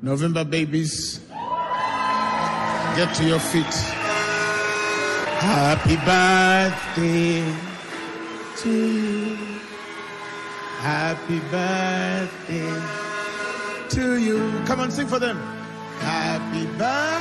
November babies, get to your feet. Happy birthday to you. Happy birthday to you. Come on, sing for them. Happy birthday